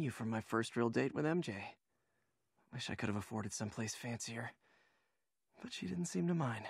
You from my first real date with MJ. Wish I could have afforded someplace fancier. But she didn't seem to mind.